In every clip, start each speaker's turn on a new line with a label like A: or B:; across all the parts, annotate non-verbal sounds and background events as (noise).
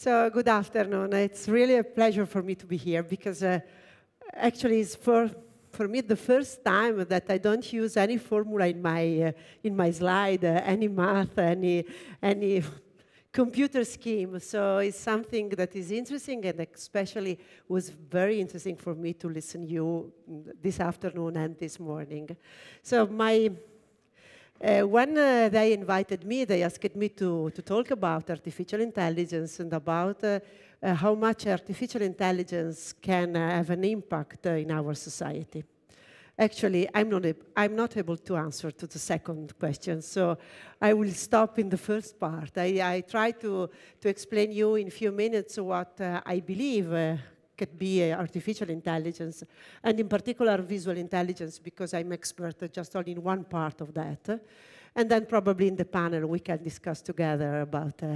A: So, good afternoon. It's really a pleasure for me to be here because uh, actually it's for, for me the first time that I don't use any formula in my, uh, in my slide, uh, any math, any, any (laughs) computer scheme. So it's something that is interesting and especially was very interesting for me to listen you this afternoon and this morning. So my uh, when uh, they invited me, they asked me to, to talk about artificial intelligence and about uh, uh how much artificial intelligence can uh, have an impact uh, in our society. Actually, I'm not, I'm not able to answer to the second question, so I will stop in the first part. I, I try to, to explain you in a few minutes what I believe could be artificial intelligence, and in particular visual intelligence, because I'm expert just only in one part of that. And then probably in the panel we can discuss together about uh,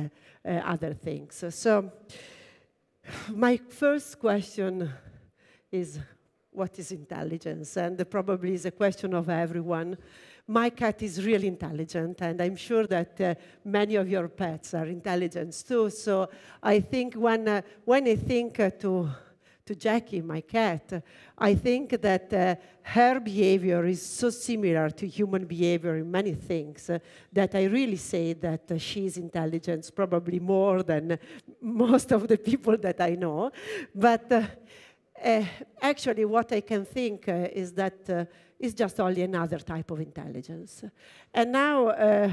A: uh, other things. So my first question is, what is intelligence? And probably is a question of everyone. My cat is really intelligent, and I'm sure that uh, many of your pets are intelligent too. So I think when, uh, when I think uh, to to Jackie, my cat, I think that uh, her behavior is so similar to human behavior in many things uh, that I really say that uh, she's intelligent, probably more than (laughs) most of the people that I know. But uh, uh, actually, what I can think uh, is that it's just only another type of intelligence. And now,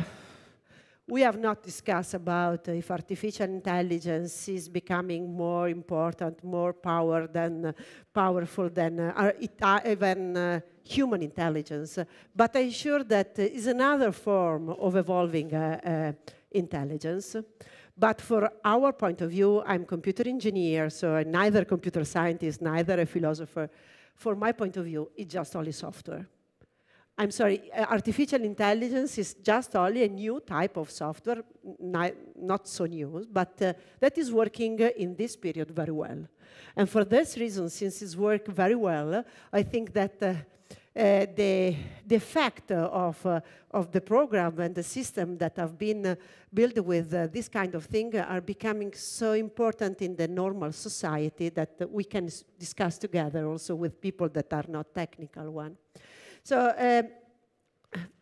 A: we have not discussed about if artificial intelligence is becoming more important, more power than, powerful than uh, it, uh, even uh, human intelligence. But I'm sure that is another form of evolving uh, uh, intelligence. But for our point of view, I'm computer engineer, so I'm neither computer scientist, neither a philosopher. For my point of view, it's just only software. I'm sorry, uh, artificial intelligence is just only a new type of software, not so new, but uh, that is working uh, in this period very well. And for this reason, since it's worked very well, I think that uh, uh, the, the effect of, uh, of the program and the system that have been built with this kind of thing are becoming so important in the normal society that we can discuss together also with people that are not technical one. So um,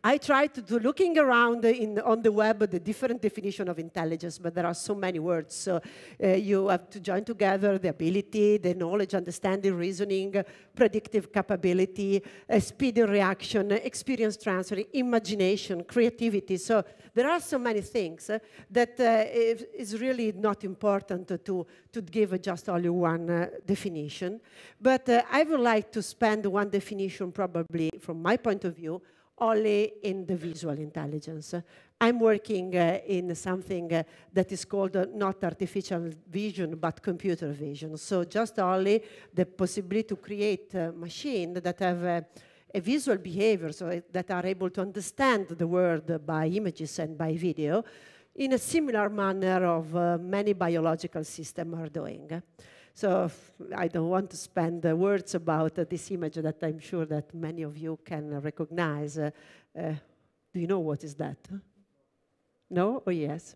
A: I tried to do looking around in, on the web the different definition of intelligence, but there are so many words. So uh, you have to join together the ability, the knowledge, understanding, reasoning, predictive capability, uh, speed in reaction, experience transfer, imagination, creativity. So there are so many things uh, that uh, is really not important to, to give just only one uh, definition. But uh, I would like to spend one definition probably from my point of view only in the visual intelligence. I'm working uh, in something uh, that is called uh, not artificial vision, but computer vision. So just only the possibility to create a machine that have a, a visual behavior, so that are able to understand the world by images and by video in a similar manner of uh, many biological systems are doing. So I don't want to spend uh, words about uh, this image that I'm sure that many of you can recognize. Uh, uh do you know what is that? No or oh, yes?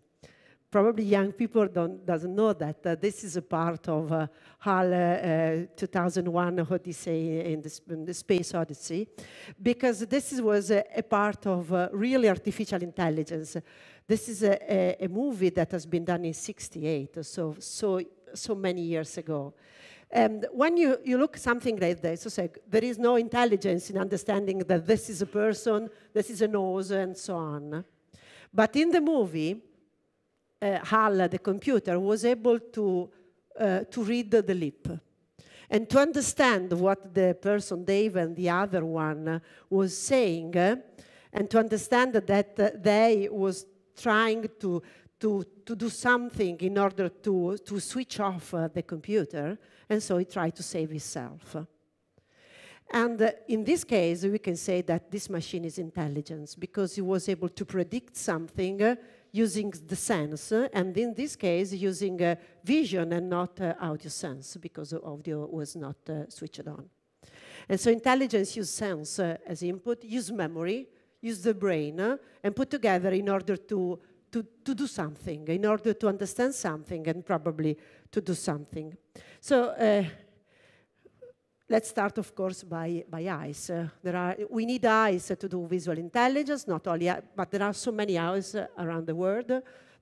A: Probably young people don't doesn't know that uh, this is a part of uh, HAL 2001 Odyssey in the, in the, Space Odyssey, because this was a, part of really artificial intelligence. This is a, a, a, movie that has been done in 68, so, so so many years ago. And when you, you look something like this, so say, there is no intelligence in understanding that this is a person, this is a nose, and so on. But in the movie, uh, HAL, the computer, was able to, uh, to read the lip and to understand what the person, Dave, and the other one was saying, uh, and to understand that they was trying to to, to do something in order to, to switch off uh, the computer, and so he tried to save himself. And uh, in this case, we can say that this machine is intelligence because he was able to predict something uh, using the sense, uh, and in this case, using uh, vision and not uh, audio sense because audio was not switched on. And so intelligence use sense as input, use memory, use the brain, and put together in order to to, to do something, in order to understand something and probably to do something. So uh, let's start, of course, by, by eyes. Uh, there are, we need eyes to do visual intelligence, not only, but there are so many eyes around the world.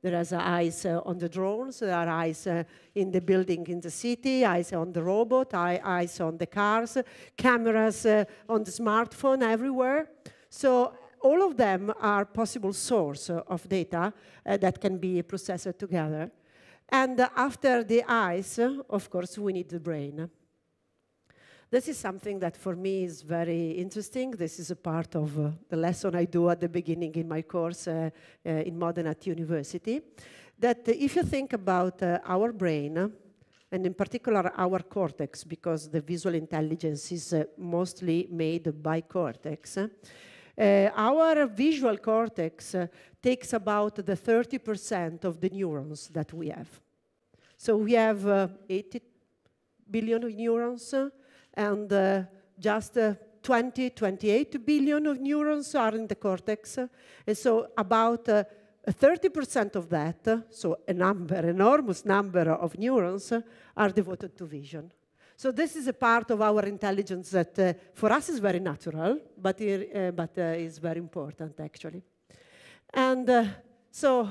A: There are eyes uh, on the drones, there are eyes uh, in the building in the city, eyes on the robot, eyes on the cars, cameras uh, on the smartphone everywhere. So all of them are possible source of data uh, that can be processed together. And after the eyes, of course, we need the brain. This is something that for me is very interesting. This is a part of uh, the lesson I do at the beginning in my course uh, uh, in Modena at university. That if you think about uh, our brain, and in particular our cortex, because the visual intelligence is uh, mostly made by cortex, our visual cortex takes about the 30% of the neurons that we have. So we have 80 billion of neurons, and uh, just uh, 20, 28 billion of neurons are in the cortex. And so about 30% uh, of that, so a number, enormous number of neurons, are devoted to vision. So this is a part of our intelligence that uh, for us is very natural, but, uh, but uh, is very important actually. And so,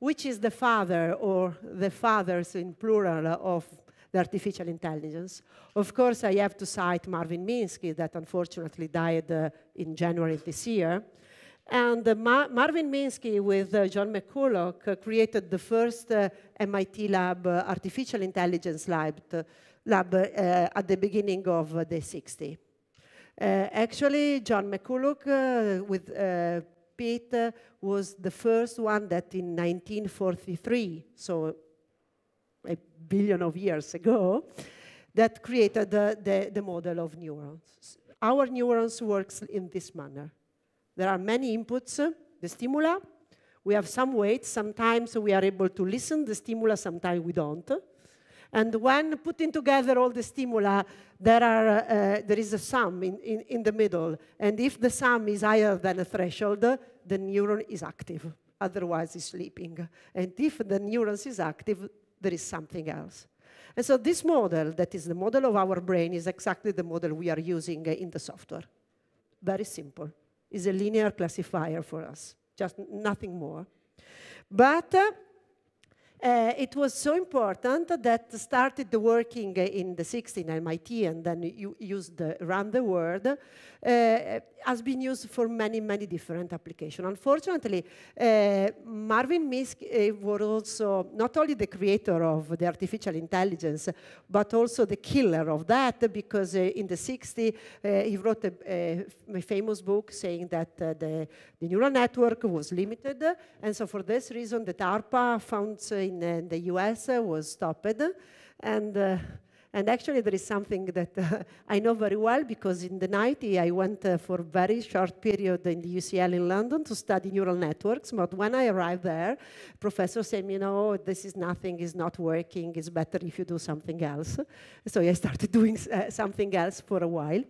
A: which is the father or the fathers in plural of the artificial intelligence. Of course, I have to cite Marvin Minsky, that unfortunately died uh, in January this year. And uh, Ma Marvin Minsky, with uh, John McCulloch, uh, created the first uh, MIT lab, uh, artificial intelligence lab, lab eh, at the beginning of the 60s. Eh, actually, John McCulloch, eh, with Pete, was the first one that in 1943, so a billion of years ago that created the, the, the model of neurons. Our neurons works in this manner. There are many inputs, the stimuli. We have some weights. Sometimes we are able to listen the stimuli, sometimes we don't. And when putting together all the stimuli, there, are, uh, there is a sum in, in, in the middle. And if the sum is higher than a threshold, the neuron is active. Otherwise, it's sleeping. And if the neuron is active, there is something else. And so this model, that is the model of our brain, is exactly the model we are using in the software. Very simple. It's a linear classifier for us, just nothing more. But uh, uh, it was so important that started the working in the 60s in MIT and then used around the world, uh, has been used for many, many different applications. Unfortunately, uh, Marvin Minsky uh, was also not only the creator of the artificial intelligence, but also the killer of that because uh, in the 60s uh, he wrote a, a, famous book saying that the, the neural network was limited. And so for this reason, the DARPA found in, in the US was stopped. And and actually, there is something that uh, (laughs) I know very well because in the 90s, I went uh, for a very short period in the UCL in London to study neural networks. But when I arrived there, professor said, you know, this is nothing, is not working, it's better if you do something else. So I started (laughs) doing uh, something else for a while.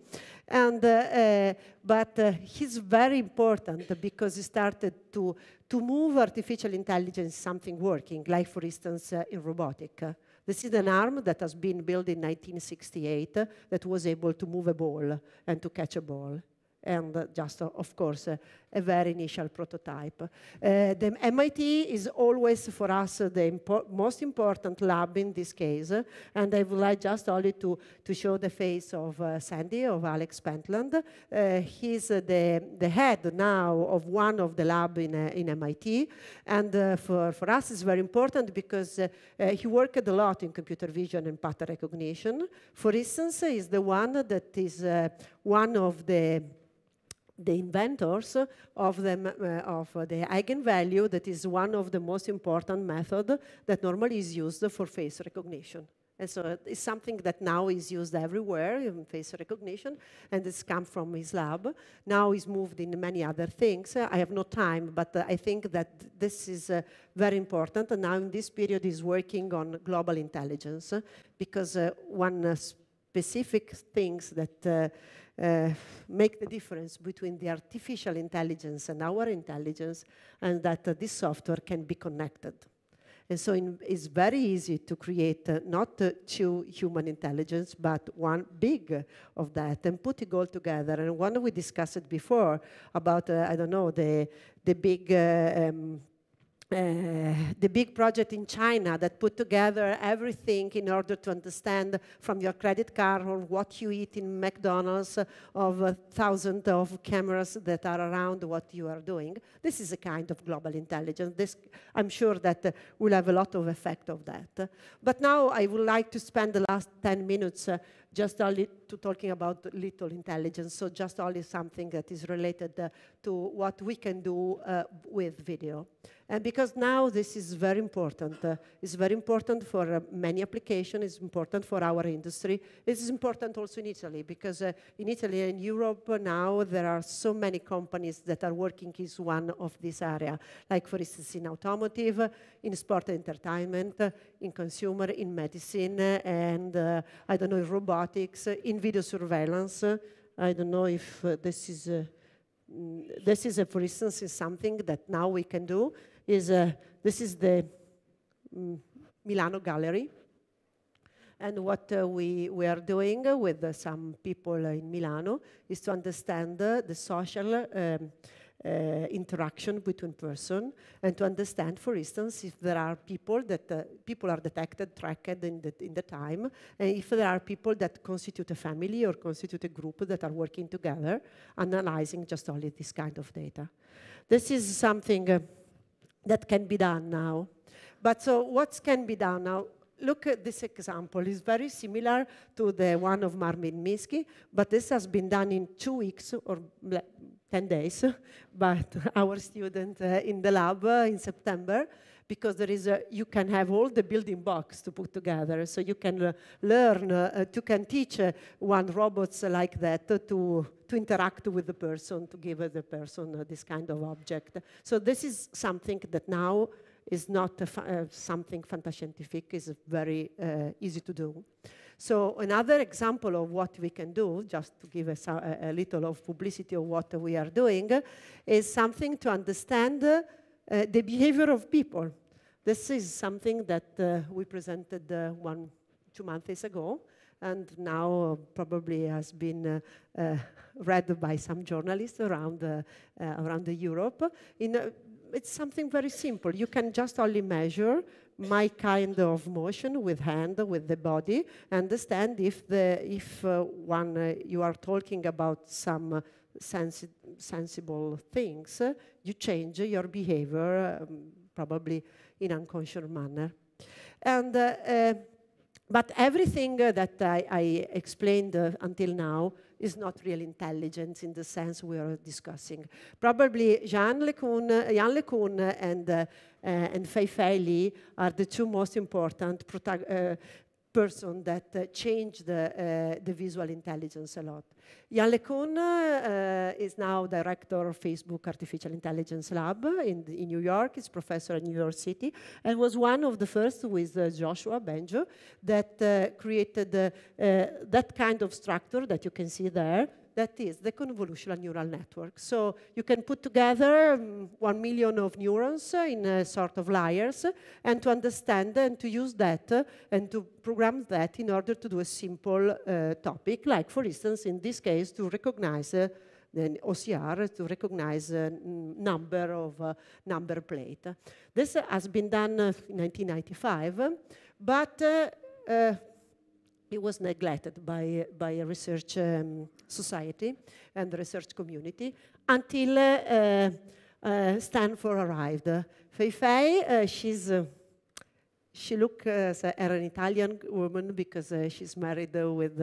A: And, uh, uh, but uh, he's very important because he started to, to move artificial intelligence something working, like for instance in robotic. This is an arm that has been built in 1968 that was able to move a ball and to catch a ball and just, uh, of course, uh, a very initial prototype. Uh, the MIT is always, for us, the impo most important lab in this case, and I would like just only to, to show the face of uh, Sandy, of Alex Pentland. Uh, he's uh, the, the head now of one of the lab in, in MIT, and for, for us it's very important because he worked a lot in computer vision and pattern recognition. For instance, he's the one that is one of the the inventors of the, uh, of the eigenvalue that is one of the most important method that normally is used for face recognition. And so it's something that now is used everywhere in face recognition, and it's come from his lab. Now he's moved in many other things. Uh, I have no time, but uh, I think that this is uh, very important. And now in this period he's working on global intelligence, because uh, one specific things that uh, make the difference between the artificial intelligence and our intelligence, and that uh, this software can be connected. And so in, it's very easy to create uh, not uh, two human intelligence, but one big of that and put it all together. And one we discussed it before about, uh, I don't know, the, the big uh, um, uh, the big project in China that put together everything in order to understand from your credit card or what you eat in McDonald's uh, of a thousand of cameras that are around what you are doing. This is a kind of global intelligence. This, I'm sure that uh, will have a lot of effect of that. But now I would like to spend the last 10 minutes uh, just only to talking about little intelligence, so just only something that is related uh, to what we can do uh, with video. And because now this is very important. Uh, it's very important for uh, many applications. It's important for our industry. It's important also in Italy because uh, in Italy and Europe now there are so many companies that are working in one of this area. Like for instance in automotive, in sport entertainment, in consumer, in medicine, and uh, I don't know, in robotics, in video surveillance. I don't know if uh, this is mm, this is, a, for instance, is something that now we can do is uh, this is the um, Milano Gallery. And what uh, we, we are doing with uh, some people in Milano is to understand uh, the social um, uh, interaction between person and to understand, for instance, if there are people that uh, people are detected, tracked in the, in the time, and if there are people that constitute a family or constitute a group that are working together, analyzing just only this kind of data. This is something uh, that can be done now. But so what can be done now? Look at this example. It's very similar to the one of Marvin Minsky, but this has been done in two weeks or 10 days (laughs) by our student uh, in the lab uh, in September because there is a, you can have all the building blocks to put together. So you can uh, learn, uh, you can teach uh, one robots like that to, to interact with the person, to give the person this kind of object. So this is something that now is not uh, something fantascientific, is very uh, easy to do. So another example of what we can do, just to give us a, a little of publicity of what we are doing, is something to understand uh, the behavior of people. This is something that uh, we presented uh, one, two months ago, and now probably has been uh, read by some journalists around, around Europe. In, it's something very simple. You can just only measure my kind of motion with hand, with the body, understand if, the, if uh, one, uh, you are talking about some uh, sensi sensible things, you change your behavior, um, probably in unconscious manner. And, uh, uh, but everything uh, that I, I explained until now is not real intelligence in the sense we are discussing. Probably Jean LeCun, Yann LeCun and, uh, uh, and Fei Fei Li are the two most important uh, person that uh, changed the, uh, the visual intelligence a lot. Yann LeCun uh, is now director of Facebook Artificial Intelligence Lab in, in, New York. He's professor at New York City and was one of the first with uh, Yoshua Bengio that uh, created uh, that kind of structure that you can see there that is the convolutional neural network. So you can put together um, one million of neurons uh, in a sort of layers and to understand and to use that uh, and to program that in order to do a simple uh, topic, like for instance, in this case, to recognize uh, the OCR to recognize a number of uh, number plate. This has been done uh, in 1995, but it was neglected by, by a research um, society and the research community until uh, uh, Stanford arrived. Fei Fei, uh, she's, uh, she looks uh, an Italian woman because uh, she's married with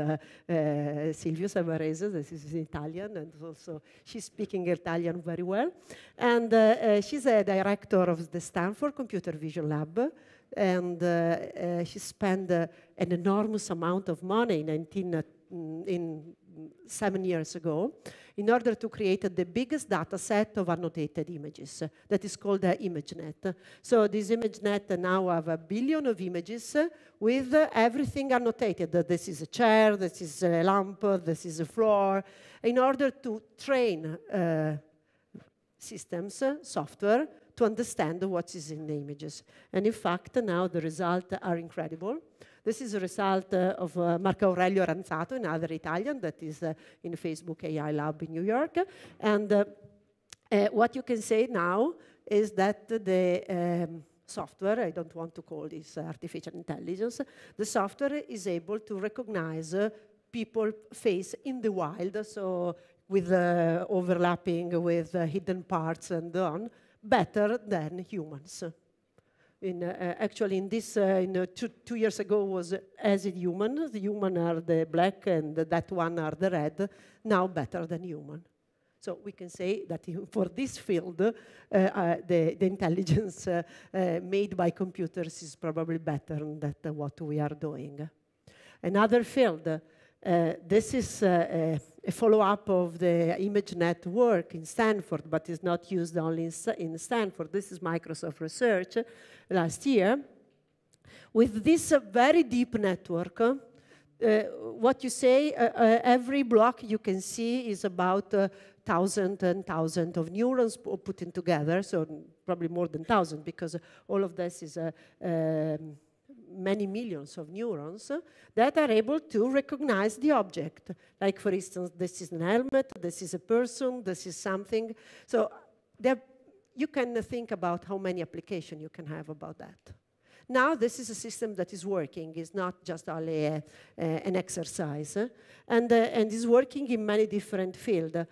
A: Silvio Savarese, this is Italian, and also she's speaking Italian very well. And she's a director of the Stanford Computer Vision Lab, and uh, uh, she spent uh, an enormous amount of money in, 19, in seven years ago in order to create the biggest data set of annotated images that is called the ImageNet. So this ImageNet now have a billion of images with everything annotated. This is a chair, this is a lamp, this is a floor, in order to train uh, systems, software, to understand what is in the images. And in fact, now the results are incredible. This is a result uh, of uh, Marc'Aurelio Ranzato, another Italian that is uh, in Facebook AI Lab in New York. And uh, uh, what you can say now is that the um, software, I don't want to call this artificial intelligence, the software is able to recognize uh, people face in the wild, so with overlapping with hidden parts and on, better than humans in, uh, actually in this, uh, in, uh, two, two, years ago was as a human. The human are the black and that one are the red, now better than human. So we can say that (laughs) for this field, uh, uh, the, the, intelligence uh, made by computers is probably better than what we are doing. Another field, this is a follow-up of the ImageNet work in Stanford, but is not used only in, Stanford. This is Microsoft Research last year. With this uh, very deep network, uh, what you say, uh, uh, every block you can see is about uh, thousand and thousand of neurons put in together, so probably more than thousand because all of this is um, many millions of neurons that are able to recognize the object. Like, for instance, this is an helmet, this is a person, this is something. So there, you can think about how many applications you can have about that. Now this is a system that is working, it's not just only a, an exercise, and, uh, and is working in many different fields. Uh,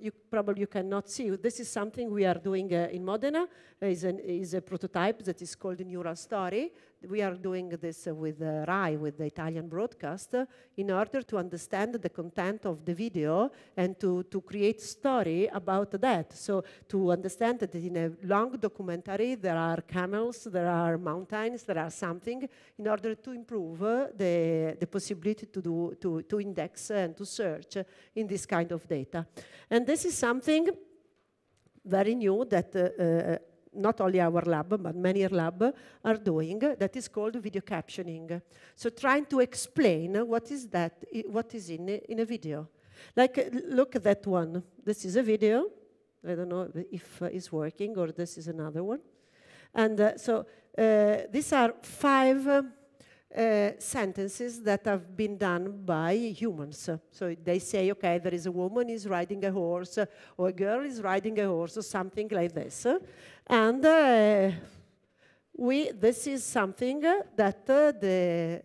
A: you probably you cannot see, this is something we are doing uh, in Modena, is, an, is a prototype that is called Neural Story, we are doing this with uh, RAI, with the Italian broadcast, in order to understand the content of the video and to, to create story about that. So to understand that in a long documentary, there are camels, there are mountains, there are something, in order to improve uh, the, the possibility to, do, to, to index and to search in this kind of data. And this is something very new that uh, uh, not only our lab, but many labs are doing, that is called video captioning. So trying to explain what is that, what is in, in a video. Like, look at that one. This is a video. I don't know if uh, it's working or this is another one. And uh, so uh, these are five uh, sentences that have been done by humans. So they say, okay, there is a woman is riding a horse, or a girl is riding a horse, or something like this. And uh, we, this is something that uh, the,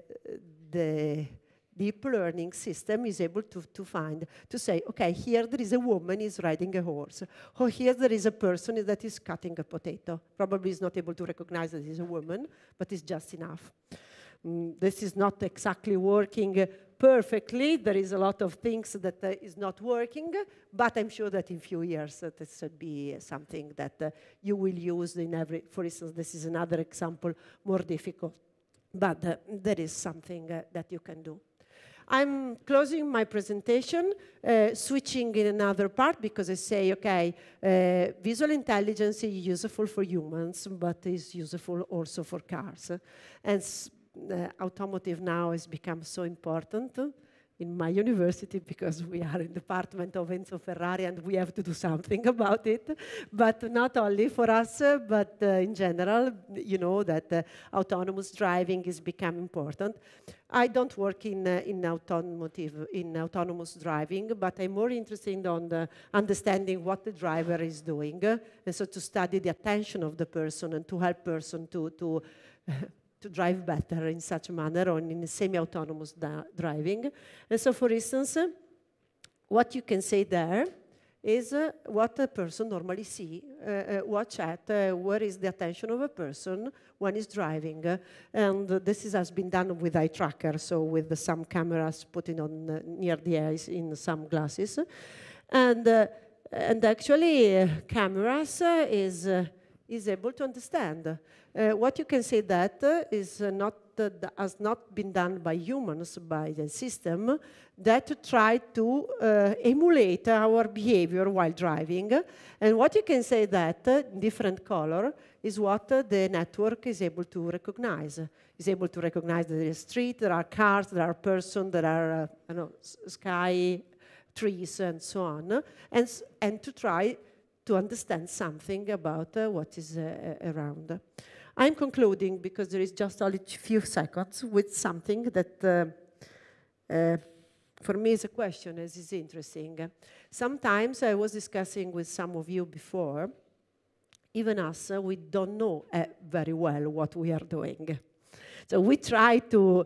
A: the deep learning system is able to, to find, to say, okay, here there is a woman is riding a horse, or here there is a person that is cutting a potato. Probably is not able to recognize that it's a woman, but it's just enough. Mm, this is not exactly working perfectly. There is a lot of things that uh, is not working, but I'm sure that in a few years uh, this should be something that uh, you will use in every, for instance, this is another example, more difficult, but uh, there is something uh, that you can do. I'm closing my presentation, uh, switching in another part because I say, okay, uh, visual intelligence is useful for humans, but is useful also for cars. And uh, automotive now has become so important in my university because we are in the department of Enzo Ferrari and we have to do something (laughs) about it. But not only for us, uh, but uh, in general, you know that uh, autonomous driving is become important. I don't work in, uh, in, automotive, in autonomous driving, but I'm more interested in understanding what the driver is doing. and so to study the attention of the person and to help person to, to (laughs) to drive better in such a manner or in semi-autonomous driving. And so, for instance, uh, what you can say there is uh, what a person normally see, uh, uh watch at, uh, where is the attention of a person when he's driving. and this is, has been done with eye tracker, so with some cameras putting on uh, near the eyes in some glasses. And, and actually, cameras is is able to understand. Uh, what you can say that uh, is uh, not uh, has not been done by humans, by the system, that try to uh, emulate our behavior while driving. And what you can say that, uh, different color, is what the network is able to recognize. Is able to recognize that there is street, there are cars, there are persons, there are know, sky, trees, and so on, and, and to try to understand something about uh, what is uh, around. I'm concluding because there is just only a few seconds with something that uh, uh, for me is a question as is interesting. Sometimes I was discussing with some of you before, even us, uh, we don't know uh, very well what we are doing. So we try to,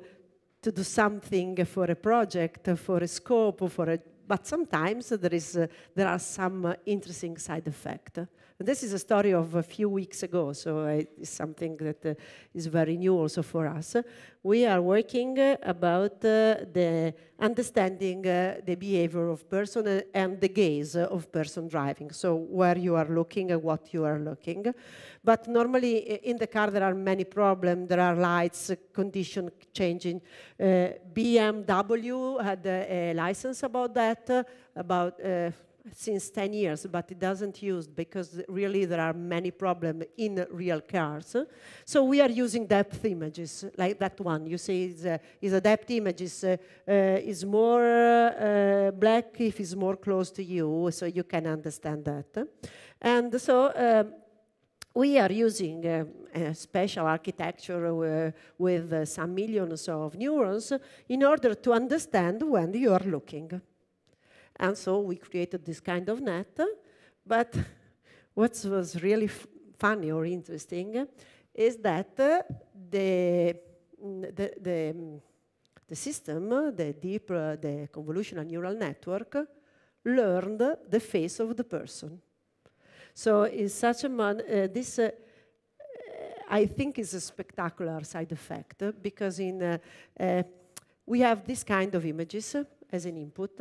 A: to do something for a project, for a scope, for a but sometimes there, is, uh, there are some uh, interesting side effects. This is a story of a few weeks ago, so it's something that uh, is very new also for us. We are working about uh, the understanding uh, the behavior of person and the gaze of person driving. So where you are looking and what you are looking. But normally in the car there are many problems. There are lights, condition changing. BMW had a, a, license about that, about since 10 years, but it doesn't use because really there are many problems in real cars. So we are using depth images, like that one. You see, it's a, it's a depth image, is, uh, uh, is more uh, black if it's more close to you, so you can understand that. And so um, we are using uh, a special architecture uh, with uh, some millions of neurons in order to understand when you are looking. And so we created this kind of net. But (laughs) what was really funny or interesting is that uh, the, the, the, the, system, the deep, uh, the convolutional neural network, learned the face of the person. So in such a man, uh, this uh, I think is a spectacular side effect because in uh, uh, we have this kind of images as an input,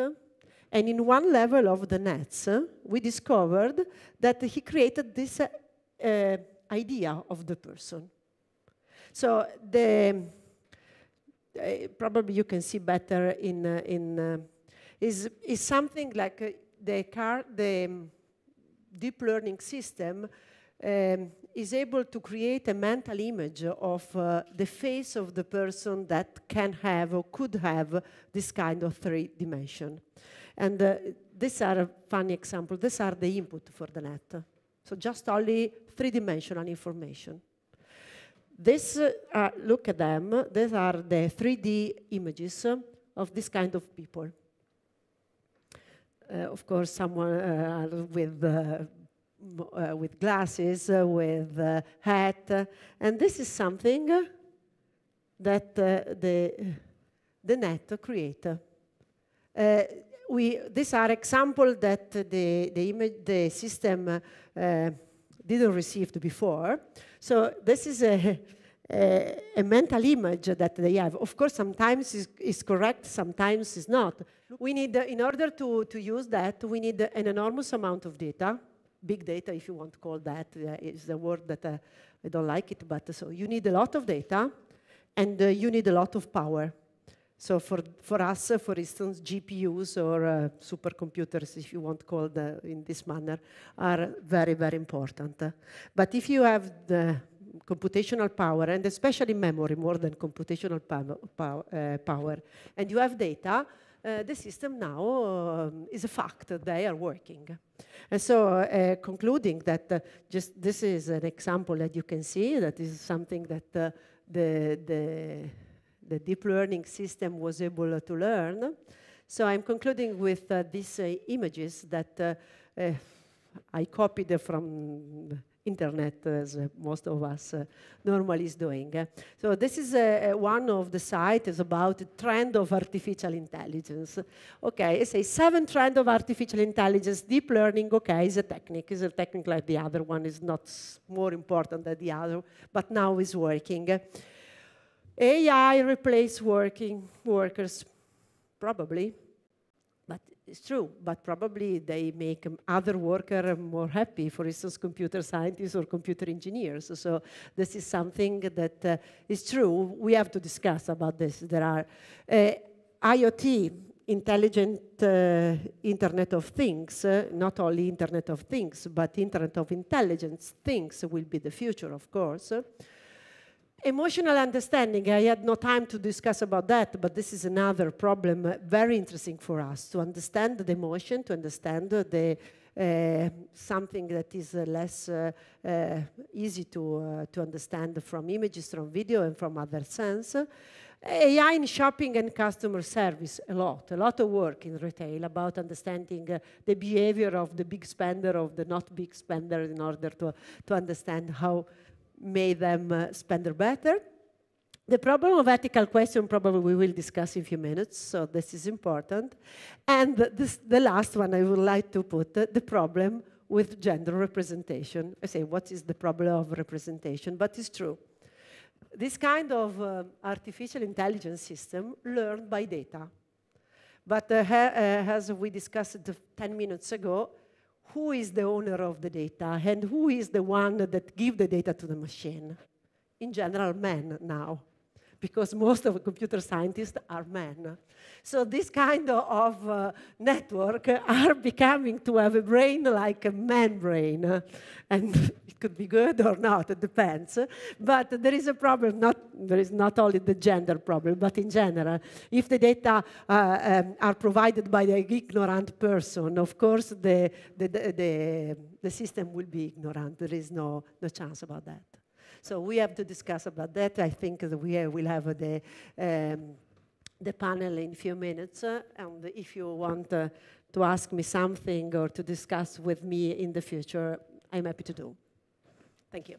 A: and in one level of the nets, uh, we discovered that he created this uh, idea of the person. So the, probably you can see better in, in is, is something like the, car, the um, deep learning system um, is able to create a mental image of uh, the face of the person that can have or could have this kind of three dimension. And uh, these are a funny example. These are the input for the net. So just only three-dimensional information. This, uh, look at them. These are the 3D images of this kind of people. Uh, of course, someone uh, with uh, uh, with glasses, uh, with uh, hat, and this is something that the the net create we, these are examples that the, the, image, the system uh, didn't receive before. So this is a, (laughs) a, a, mental image that they have. Of course, sometimes is, correct, sometimes is not. We need, in order to, to use that, we need an enormous amount of data, big data, if you want to call that, uh, is the word that uh, I don't like it, but so you need a lot of data, and uh, you need a lot of power. So for, for us, uh, for instance, GPUs or uh, supercomputers, if you want to call them in this manner, are very, very important. But if you have the computational power, and especially memory more than computational pow uh, power, and you have data, uh, the system now um, is a fact that they are working. And so uh, concluding that uh, just this is an example that you can see, that is something that the, the the deep learning system was able to learn. So I'm concluding with uh, these uh, images that uh, uh I copied from internet, as uh, most of us uh, normally is doing. So this is one of the sites about the trend of artificial intelligence. Okay, I say seven trend of artificial intelligence, deep learning, okay, is a technique, is a technique like the other one, is not more important than the other, but now is working. AI replace working workers, probably, but it's true, but probably they make other workers more happy, for instance, computer scientists or computer engineers. So this is something that uh, is true. We have to discuss about this. There are uh, IoT, intelligent uh, Internet of Things, uh, not only Internet of Things, but Internet of Intelligence things will be the future, of course. Emotional understanding, I had no time to discuss about that, but this is another problem uh, very interesting for us, to understand the emotion, to understand the uh, something that is uh, less uh, uh easy to, uh, to understand from images, from video, and from other sense. AI in shopping and customer service, a lot, a lot of work in retail about understanding the behavior of the big spender, of the not big spender, in order to, to understand how made them uh, spend better. The problem of ethical question probably we will discuss in a few minutes, so this is important. And this, the last one I would like to put, uh, the problem with gender representation. I say, what is the problem of representation? But it's true. This kind of uh, artificial intelligence system learned by data. But uh, ha uh, as we discussed 10 minutes ago, who is the owner of the data and who is the one that give the data to the machine. In general, men now, because most of the computer scientists are men. So this kind of uh, network are becoming to have a brain like a man brain. And it could be good or not, it depends. But there is a problem, not, there is not only the gender problem, but in general. If the data uh, um, are provided by the ignorant person, of course the, the, the, the, system will be ignorant. There is no, no chance about that. So we have to discuss about that. I think that we will have the, um, the panel in a few minutes. Uh, and if you want uh, to ask me something or to discuss with me in the future, I'm happy to do. Thank you.